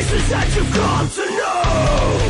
places that you've come to know.